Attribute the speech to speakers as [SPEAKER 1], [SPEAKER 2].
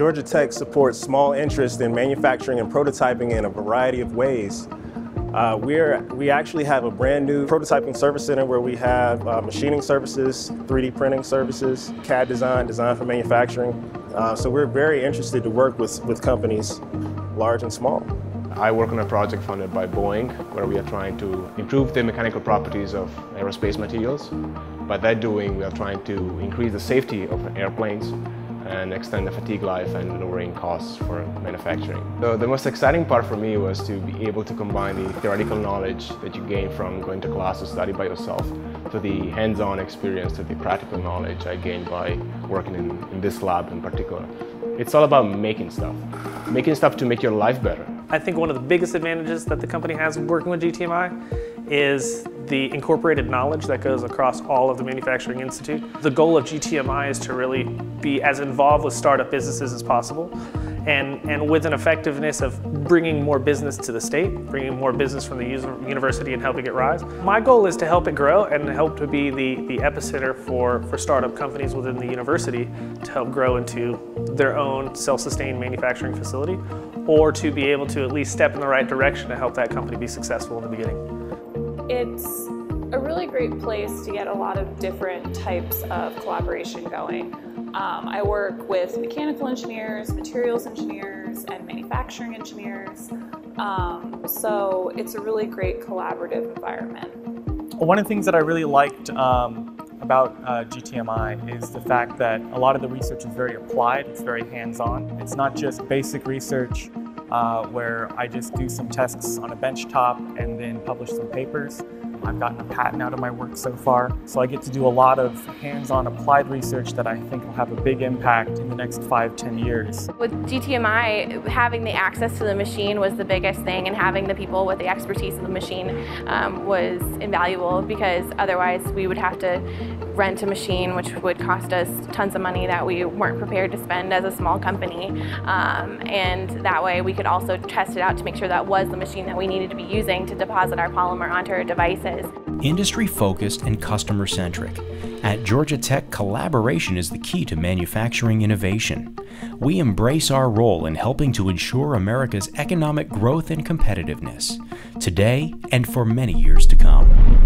[SPEAKER 1] Georgia Tech supports small interests in manufacturing and prototyping in a variety of ways. Uh, we're, we actually have a brand new prototyping service center where we have uh, machining services, 3D printing services, CAD design, design for manufacturing. Uh, so we're very interested to work with, with companies large and small.
[SPEAKER 2] I work on a project funded by Boeing where we are trying to improve the mechanical properties of aerospace materials. By that doing, we are trying to increase the safety of airplanes and extend the fatigue life and lowering costs for manufacturing. So the most exciting part for me was to be able to combine the theoretical knowledge that you gain from going to class to study by yourself to the hands-on experience, to the practical knowledge I gained by working in, in this lab in particular. It's all about making stuff, making stuff to make your life better.
[SPEAKER 3] I think one of the biggest advantages that the company has working with GTMI is the incorporated knowledge that goes across all of the Manufacturing Institute. The goal of GTMI is to really be as involved with startup businesses as possible and, and with an effectiveness of bringing more business to the state, bringing more business from the university and helping it rise. My goal is to help it grow and help to be the, the epicenter for, for startup companies within the university to help grow into their own self-sustained manufacturing facility or to be able to at least step in the right direction to help that company be successful in the beginning.
[SPEAKER 4] It's a really great place to get a lot of different types of collaboration going. Um, I work with mechanical engineers, materials engineers, and manufacturing engineers. Um, so it's a really great collaborative environment.
[SPEAKER 5] One of the things that I really liked um, about uh, GTMI is the fact that a lot of the research is very applied, it's very hands-on. It's not just basic research uh, where I just do some tests on a bench top and then publish some papers. I've gotten a patent out of my work so far, so I get to do a lot of hands-on applied research that I think will have a big impact in the next five, ten years.
[SPEAKER 6] With GTMI, having the access to the machine was the biggest thing, and having the people with the expertise of the machine um, was invaluable because otherwise we would have to rent a machine, which would cost us tons of money that we weren't prepared to spend as a small company. Um, and that way we could also test it out to make sure that was the machine that we needed to be using to deposit our polymer onto our devices.
[SPEAKER 7] Industry focused and customer centric. At Georgia Tech, collaboration is the key to manufacturing innovation. We embrace our role in helping to ensure America's economic growth and competitiveness, today and for many years to come.